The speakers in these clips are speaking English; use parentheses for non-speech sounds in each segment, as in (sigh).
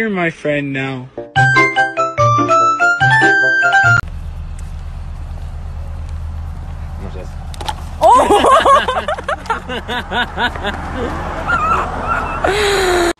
You're my friend now. Oh! (laughs)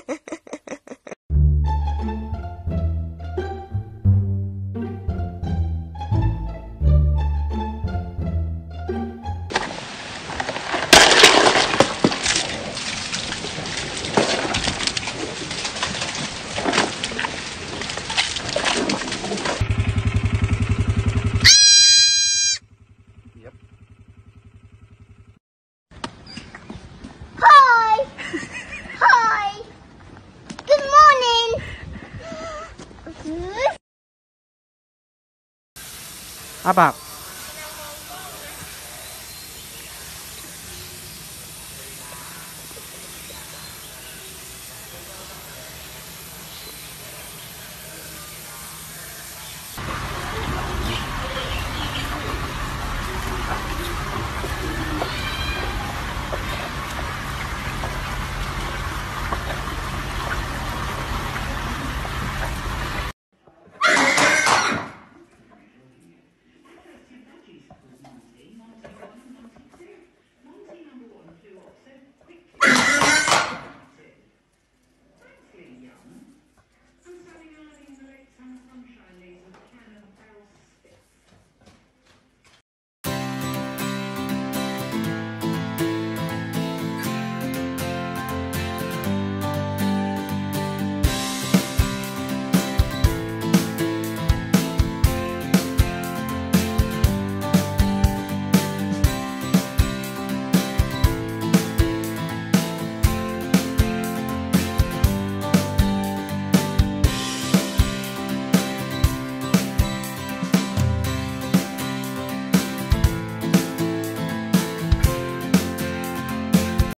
阿爸。